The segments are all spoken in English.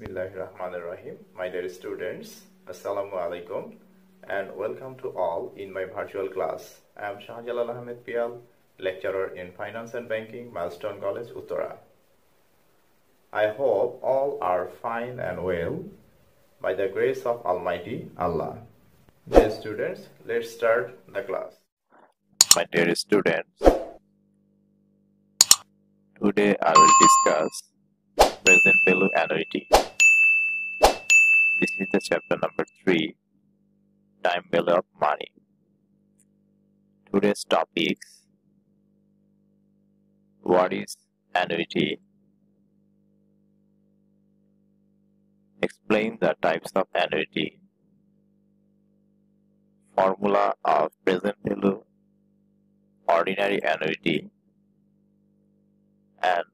Bismillahirrahmanirrahim. My dear students, Assalamu alaikum and welcome to all in my virtual class. I am Shahjalal Ahmed Pial, lecturer in Finance and Banking, Milestone College, Uttara. I hope all are fine and well by the grace of Almighty Allah. Dear students, let's start the class. My dear students, today I will discuss present value annuity. This is the chapter number 3 Time value of money. Today's topics What is annuity? Explain the types of annuity. Formula of present value, ordinary annuity, and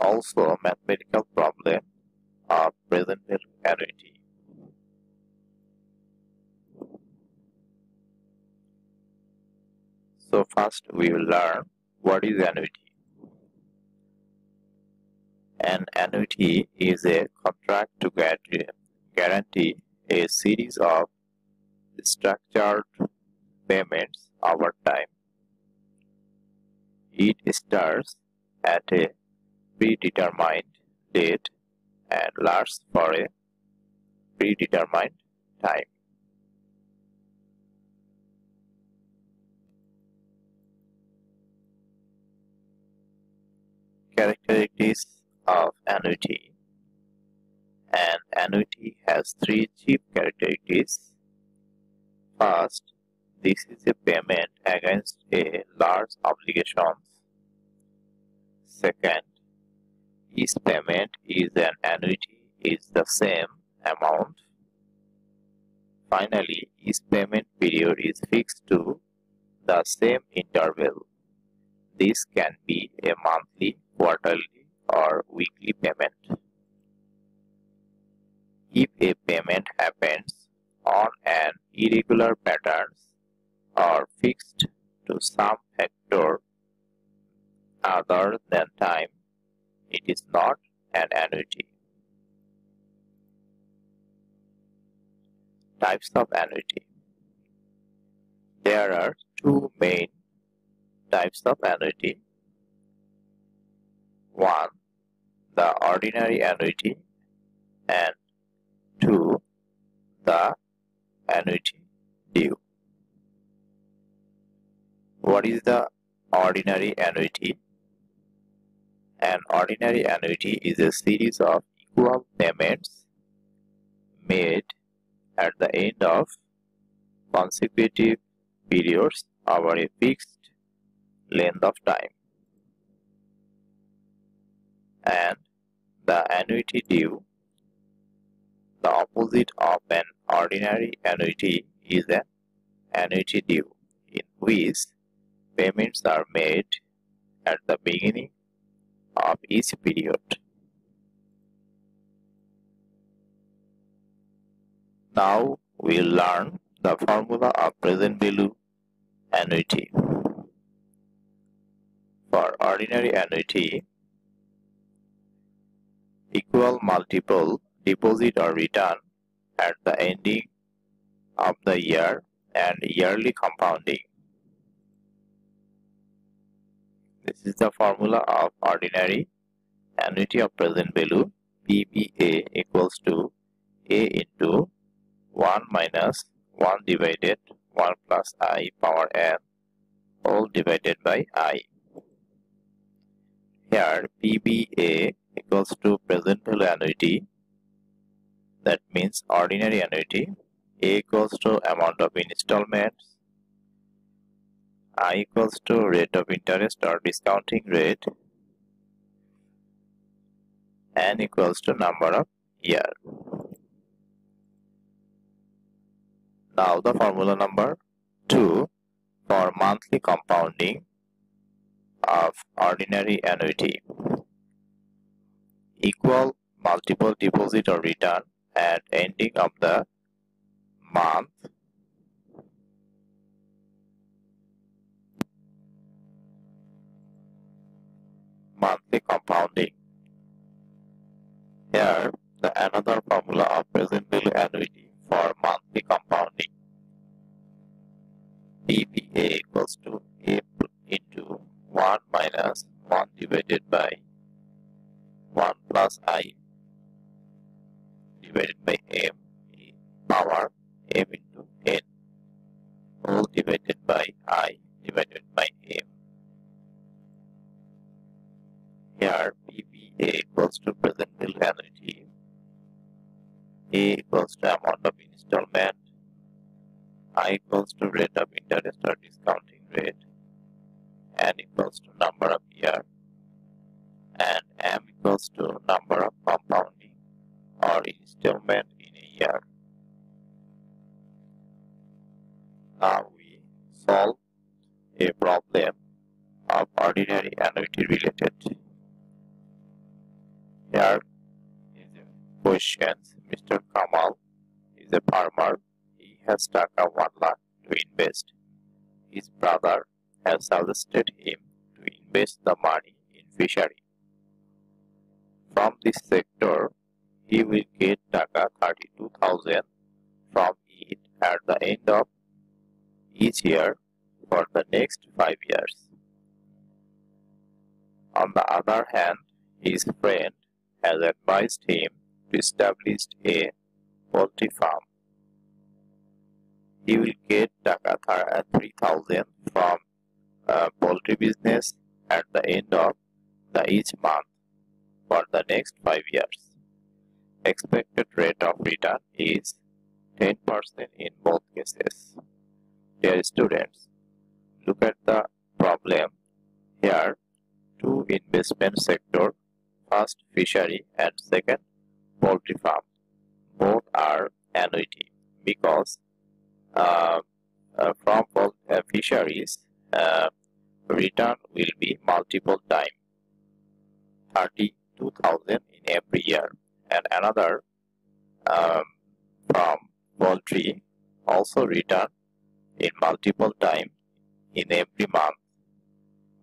also a mathematical problem of present annuity. So first we will learn what is annuity. An annuity is a contract to guarantee a series of structured payments over time. It starts at a predetermined date and lasts for a predetermined time. Characteristics of annuity An annuity has three chief characteristics. First, this is a payment against a large obligation. Second, each payment is an annuity is the same amount. Finally, each payment period is fixed to the same interval. This can be a monthly, quarterly, or weekly payment. If a payment happens on an irregular pattern or fixed to some factor other than time, it is not an annuity. Types of annuity There are two main types of annuity. One, the ordinary annuity and two, the annuity due. What is the ordinary annuity? An ordinary annuity is a series of equal payments made at the end of consecutive periods over a fixed length of time. And the annuity due, the opposite of an ordinary annuity is an annuity due in which payments are made at the beginning of each period. Now we'll learn the formula of present value annuity. For ordinary annuity, equal multiple deposit or return at the ending of the year and yearly compounding. This is the formula of ordinary annuity of present value PVA equals to A into 1 minus 1 divided 1 plus I power n all divided by I. Here PVA equals to present value annuity. That means ordinary annuity. A equals to amount of installments I equals to rate of interest or discounting rate n equals to number of year. Now the formula number 2 for monthly compounding of ordinary annuity. Equal multiple deposit or return at ending of the month monthly compounding. Here, the another formula of present value annuity for monthly compounding. PVA equals to A into 1 minus 1 divided by 1 plus I divided by M power M into N all divided by I equals to present value annuity. A equals to amount of installment. I equals to rate of interest or discounting rate. N equals to number of year. And M equals to number of compounding or installment in a year. Now we solve a problem of ordinary annuity related. Here is a question. Mr. Kamal is a farmer. He has taka 1 lakh to invest. His brother has suggested him to invest the money in fishery. From this sector, he will get taka 32,000 from it at the end of each year for the next 5 years. On the other hand, his friend has advised him to establish a poultry farm. He will get taka 3000 from uh, poultry business at the end of the each month for the next 5 years. Expected rate of return is 10% in both cases. Dear students, look at the problem here. Two investment sector, first fishery and second poultry farm. Both are annuity because uh, uh, from uh, fisheries uh, return will be multiple time 32,000 in every year and another um, from poultry also return in multiple time in every month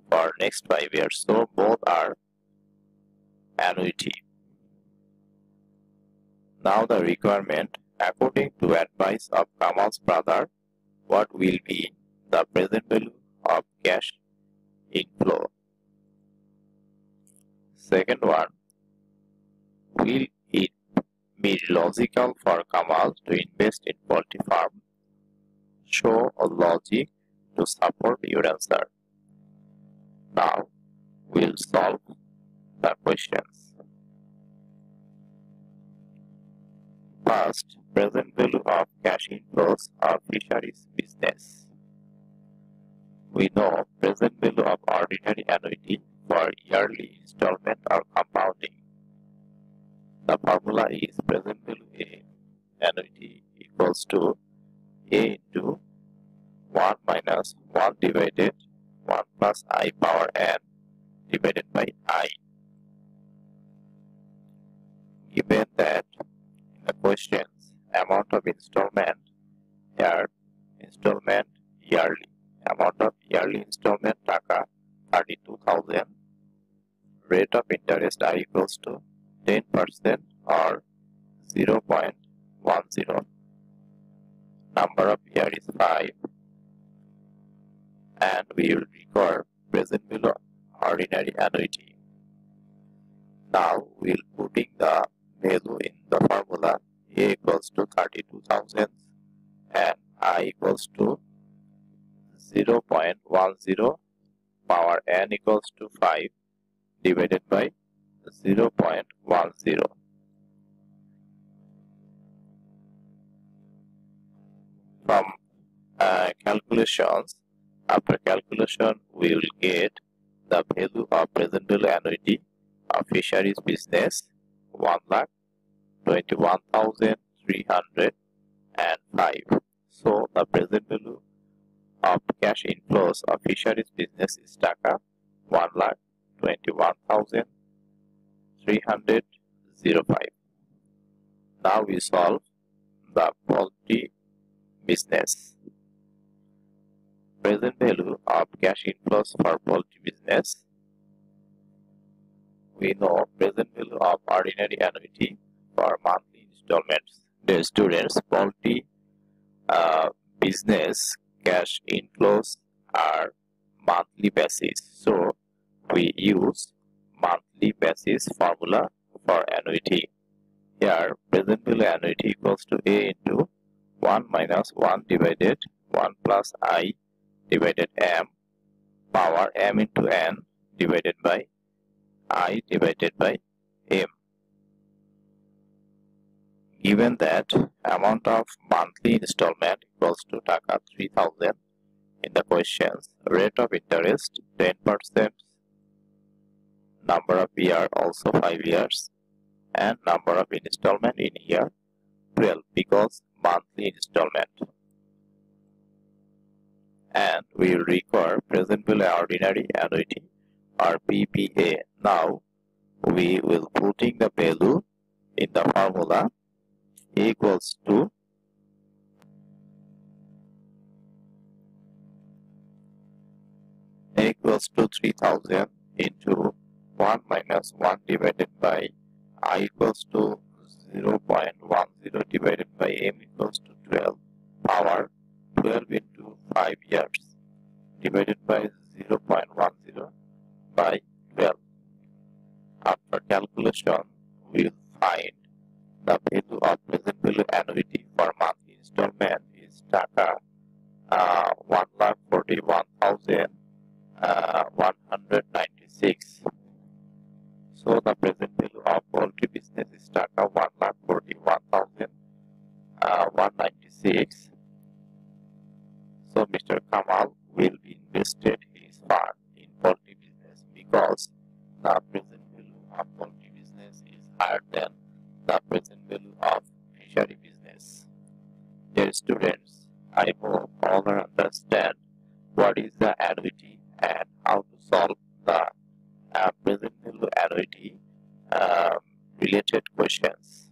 for next five years so both are annuity now the requirement according to advice of Kamal's brother what will be the present value of cash inflow. Second one, will it be logical for Kamal to invest in poultry farm? Show a logic to support your answer. Now, we'll solve the questions. First, present value of cash inflows of fisheries business. We know present value of ordinary annuity for yearly installment or compounding. The formula is present value A annuity equals to A into 1 minus 1 divided 1 plus i power n divided by i. Given that in the questions amount of installment here installment yearly. Amount of yearly installment taka 32000 rate of interest i equals to 10 percent or 0 0.10 number of year is 5 and we will record present value ordinary annuity. Now we'll putting the Thirty-two thousand and i equals to 0 0.10 power n equals to 5 divided by 0 0.10 from uh, calculations after calculation we will get the value of presentable annuity of fisheries business 1 lakh 21,000 21,305. So the present value of cash inflows of fisheries business is taka 1 lakh 21,305. Now we solve the poultry business. Present value of cash inflows for poultry business we know present value of ordinary annuity for monthly installments. Students, poultry uh, business cash inflows are monthly basis. So we use monthly basis formula for annuity. Here present value annuity equals to A into 1 minus 1 divided 1 plus I divided M power M into N divided by I divided by M. Given that amount of monthly installment equals to taka 3000 in the questions, rate of interest 10%, number of year also 5 years, and number of installment in year 12 because monthly installment. And we will require present value ordinary annuity or PVA. Now we will putting the value in the formula equals to equals to 3000 into 1 minus 1 divided by i equals to 0 0.10 divided by m equals to 12 power 12 into 5 years divided by 0 0.10 by 12. After calculation, we will find the value of present value annuity for monthly installment is taka uh, 1,41,196. Uh, so the present value of poultry business is taka 1,41,196. Is the annuity and how to solve the uh, present value annuity um, related questions.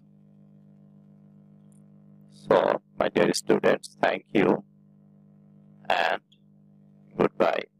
So, my dear students, thank you and goodbye.